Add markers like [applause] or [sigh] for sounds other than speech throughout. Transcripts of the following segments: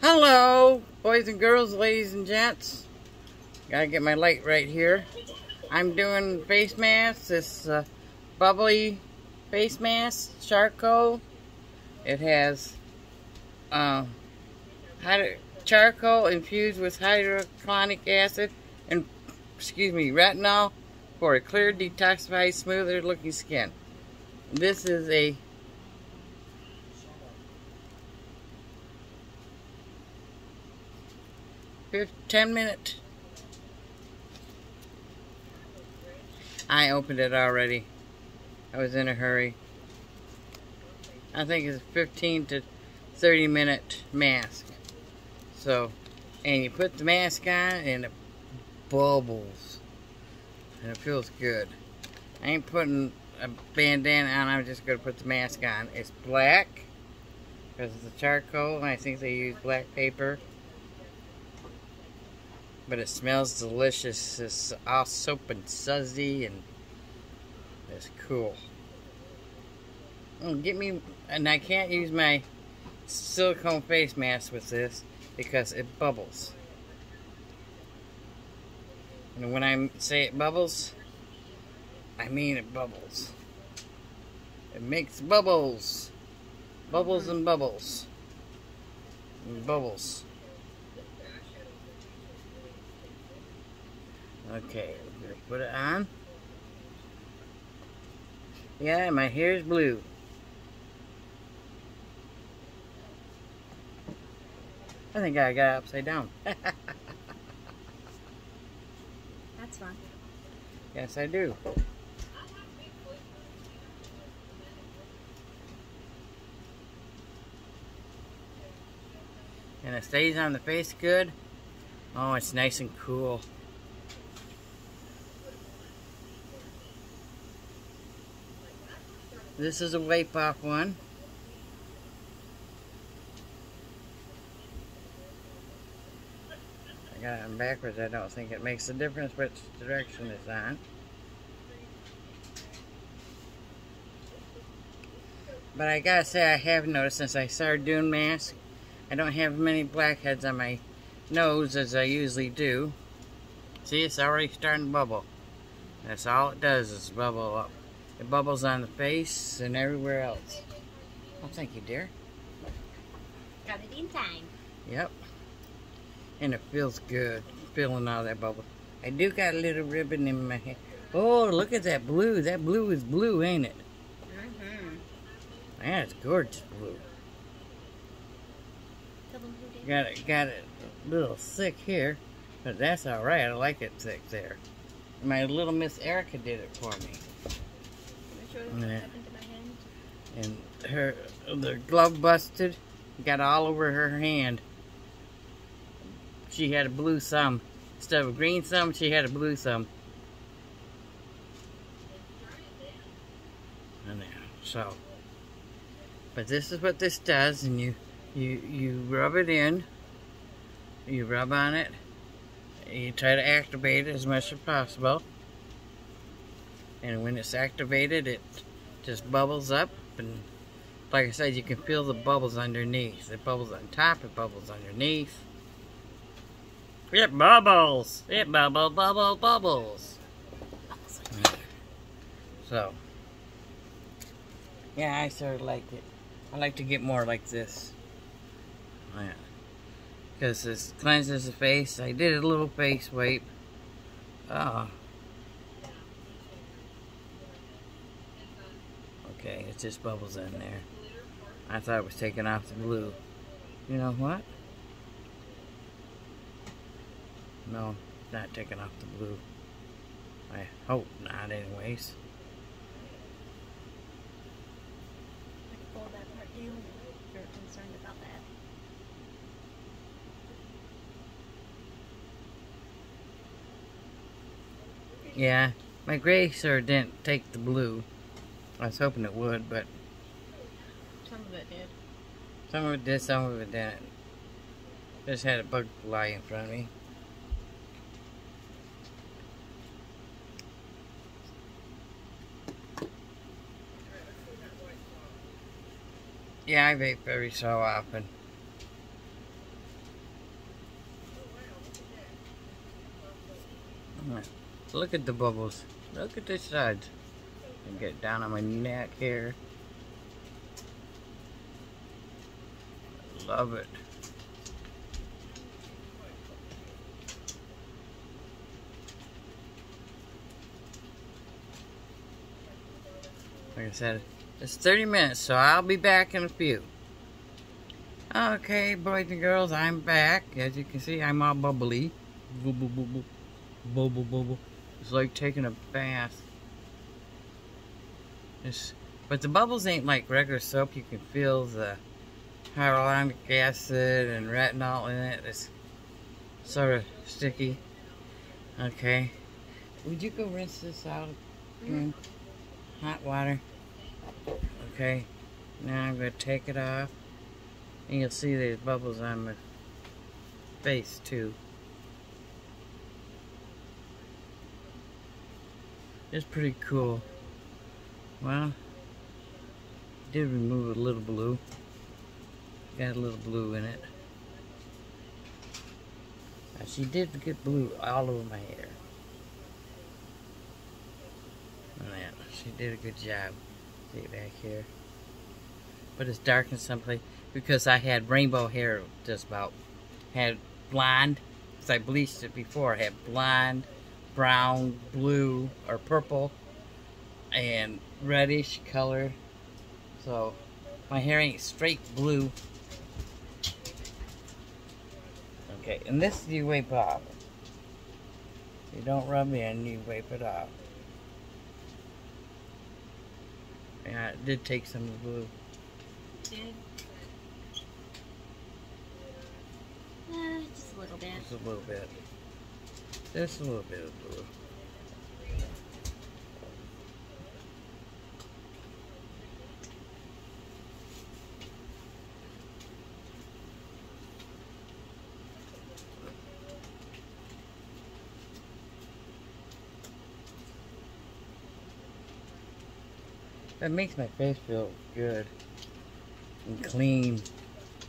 Hello, boys and girls, ladies and gents. Gotta get my light right here. I'm doing face masks, This uh, bubbly face mask, charcoal. It has uh, charcoal infused with hyaluronic acid and, excuse me, retinol for a clear, detoxified, smoother looking skin. This is a 10 minutes. I opened it already. I was in a hurry. I think it's 15 to 30 minute mask. So, and you put the mask on and it bubbles. And it feels good. I ain't putting a bandana on, I'm just going to put the mask on. It's black because it's a charcoal and I think they use black paper but it smells delicious. It's all soap and sudsy and it's cool. Oh, get me, and I can't use my silicone face mask with this because it bubbles. And when I say it bubbles, I mean it bubbles. It makes bubbles. Bubbles and bubbles. And bubbles. Okay, put it on. Yeah, my hair is blue. I think I got upside down. [laughs] That's fun. Yes, I do. And it stays on the face good. Oh, it's nice and cool. This is a wipe off one. I got it backwards. I don't think it makes a difference which direction it's on. But I gotta say I have noticed since I started doing masks, I don't have many blackheads on my nose as I usually do. See, it's already starting to bubble. That's all it does is bubble up. It bubbles on the face and everywhere else. Oh, thank you, dear. Got it in time. Yep. And it feels good, feeling all that bubble. I do got a little ribbon in my hair. Oh, look at that blue. That blue is blue, ain't it? Mm-hmm. Man, it's gorgeous blue. Got it, got it a little thick here, but that's all right. I like it thick there. My little Miss Erica did it for me. Yeah. And her the glove busted, got all over her hand. She had a blue thumb. Instead of a green thumb, she had a blue thumb. And there, so. But this is what this does, and you you you rub it in. You rub on it. You try to activate it as much as possible and when it's activated it just bubbles up and like I said you can feel the bubbles underneath. It bubbles on top it bubbles underneath. It bubbles it bubbles bubbles bubbles. So yeah I sort of like it. I like to get more like this. Yeah. Because this cleanses the face. I did a little face wipe. Oh Okay, it just bubbles in there. I thought it was taking off the blue. You know what? No, not taking off the blue. I hope not anyways. Yeah, my gray sir didn't take the blue. I was hoping it would, but... Some of it did. Some of it did, some of it didn't. Just had a bug lie in front of me. Yeah, I vape very so often. Look at the bubbles. Look at the sides. And get down on my neck here. Love it. Like I said, it's 30 minutes, so I'll be back in a few. Okay, boys and girls, I'm back. As you can see, I'm all bubbly. Bubble, bubble, bubble, bubble. It's like taking a bath. It's, but the bubbles ain't like regular soap. You can feel the hyaluronic acid and retinol in it. It's sort of sticky. Okay. Would you go rinse this out in mm-hmm. hot water? Okay. Now I'm going to take it off. And you'll see these bubbles on my face too. It's pretty cool. Well, did remove a little blue. Got a little blue in it. Now, she did get blue all over my hair. That, she did a good job. See back here. But it's dark in some place because I had rainbow hair just about. Had blonde, because I bleached it before. I had blonde, brown, blue, or purple, and reddish color. So, my hair ain't straight blue. Okay, and this you wipe off. You don't rub in, you wipe it off. Yeah, it did take some of the blue. Did. Uh, just a little bit. Just a little bit. Just a little bit of blue. That makes my face feel good and clean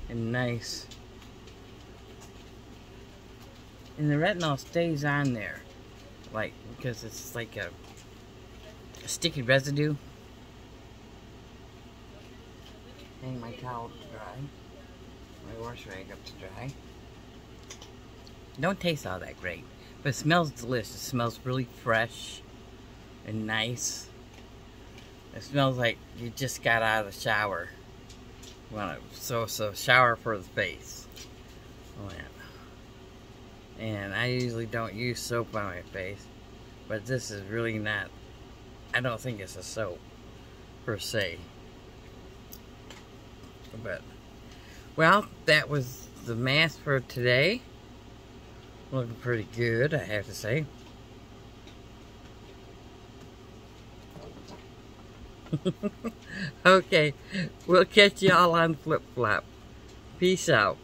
and nice. And the retinol stays on there, like, because it's like a, a sticky residue. Hang my towel to dry. My wash rag up to dry. Don't taste all that great, but it smells delicious. It smells really fresh and nice. It smells like you just got out of the shower. Well, so so shower for the face. Oh yeah. And I usually don't use soap on my face, but this is really not. I don't think it's a soap per se. But well, that was the mask for today. Looking pretty good, I have to say. [laughs] okay, we'll catch y'all on Flip Flop. Peace out.